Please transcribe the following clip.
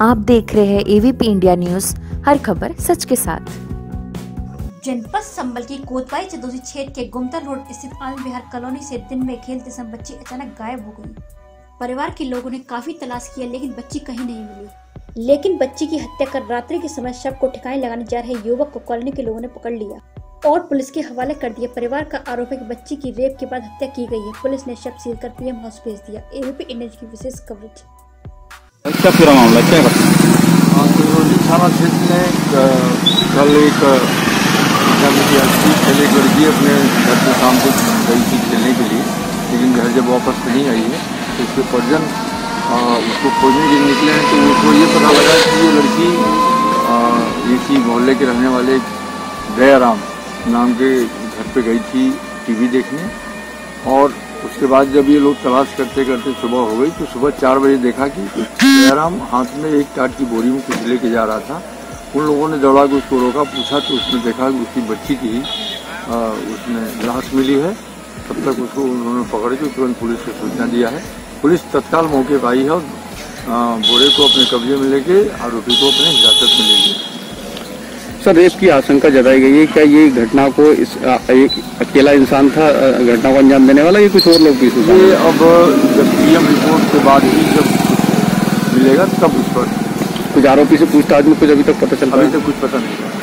आप देख रहे हैं एवीपी इंडिया न्यूज़ हर खबर सच के साथ। जनपद संबल की कोतवाई चंदोसी क्षेत्र के गुमता रोड स्थित आनंद विहार कॉलोनी से दिन में खेलते समय बच्ची अचानक गायब हो गई। परिवार के लोगों ने काफ़ी तलाश किया, लेकिन बच्ची कहीं नहीं मिली। लेकिन बच्ची की हत्या कर रात्रि के समय शव को ठिकाने लगाने जा रहे युवक को कॉलोनी के लोगों ने पकड़ लिया और पुलिस के हवाले कर दिया। परिवार का आरोप है कि बच्ची की रेप के बाद हत्या की गई है। पुलिस ने शव सील कर पीएम हाउस भेज दिया। एबीपी इंडिया की विशेष कवरेज क्या पूरा मामला क्या घटना हाँ, थाना क्षेत्र में कल एक खेल एक लड़की अपने घर से शाम को गई थी खेलने के लिए लेकिन घर जब वापस नहीं आई है तो उसके परिजन उसको खोजने के लिए निकले हैं तो उसको ये पता लगा कि ये लड़की इसी मोहल्ले के रहने वाले दयाराम नाम के घर पे गई थी टीवी देखने और उसके बाद जब ये लोग तलाश करते करते सुबह हो गई तो सुबह चार बजे देखा कि जयराम हाथ में एक टाट की बोरी में कुछ लेके जा रहा था। उन लोगों ने दौड़ा के उसको रोका, पूछा तो उसने देखा कि उसकी बच्ची की उसमें लाश मिली है। तब तक उसको उन्होंने पकड़ के तुरंत पुलिस को सूचना दिया है। पुलिस तत्काल मौके पर आई है और बोरे को अपने कब्जे में लेके आरोपी को अपने हिरासत में ले लिया सर रेप की आशंका जताई गई है। क्या ये घटना को इस आ, एक अकेला इंसान था घटना को अंजाम देने वाला ये कुछ और लोग भी ये अब जब पीएम रिपोर्ट के बाद ही जब मिलेगा तब उस पर कुछ आरोपी से पूछताछ में कुछ अभी तक पता चल अभी है? कुछ पता नहीं।